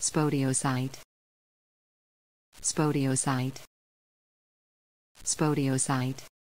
Spodiocyte. Spodiocyte. Spodiocyte.